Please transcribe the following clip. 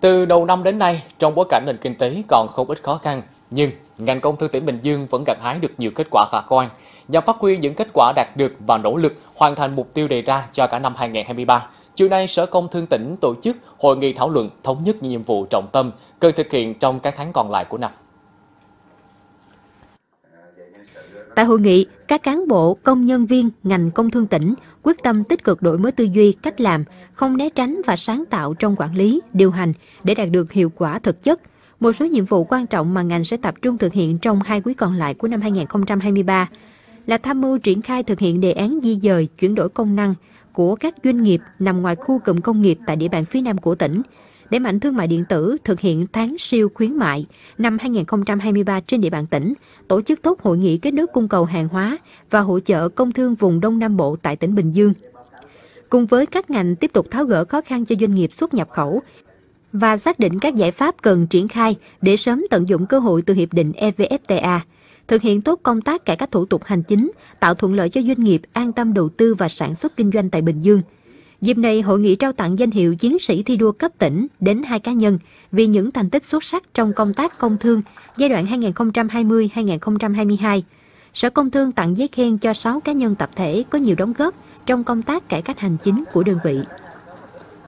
Từ đầu năm đến nay, trong bối cảnh nền kinh tế còn không ít khó khăn, nhưng ngành công thương tỉnh Bình Dương vẫn gặt hái được nhiều kết quả khả quan. Nhằm phát huy những kết quả đạt được và nỗ lực hoàn thành mục tiêu đề ra cho cả năm 2023, chiều nay Sở Công Thương tỉnh tổ chức hội nghị thảo luận thống nhất những nhiệm vụ trọng tâm cần thực hiện trong các tháng còn lại của năm. Tại hội nghị, các cán bộ, công nhân viên ngành công thương tỉnh quyết tâm tích cực đổi mới tư duy, cách làm, không né tránh và sáng tạo trong quản lý, điều hành để đạt được hiệu quả thực chất. Một số nhiệm vụ quan trọng mà ngành sẽ tập trung thực hiện trong hai quý còn lại của năm 2023 là tham mưu triển khai thực hiện đề án di dời, chuyển đổi công năng của các doanh nghiệp nằm ngoài khu cụm công nghiệp tại địa bàn phía Nam của tỉnh, để mạnh thương mại điện tử thực hiện tháng siêu khuyến mại năm 2023 trên địa bàn tỉnh, tổ chức tốt hội nghị kết nối cung cầu hàng hóa và hỗ trợ công thương vùng Đông Nam Bộ tại tỉnh Bình Dương. Cùng với các ngành tiếp tục tháo gỡ khó khăn cho doanh nghiệp xuất nhập khẩu và xác định các giải pháp cần triển khai để sớm tận dụng cơ hội từ hiệp định EVFTA, thực hiện tốt công tác cải cách thủ tục hành chính, tạo thuận lợi cho doanh nghiệp an tâm đầu tư và sản xuất kinh doanh tại Bình Dương – Dịp này, hội nghị trao tặng danh hiệu chiến sĩ thi đua cấp tỉnh đến hai cá nhân vì những thành tích xuất sắc trong công tác công thương giai đoạn 2020-2022. Sở Công Thương tặng giấy khen cho 6 cá nhân tập thể có nhiều đóng góp trong công tác cải cách hành chính của đơn vị.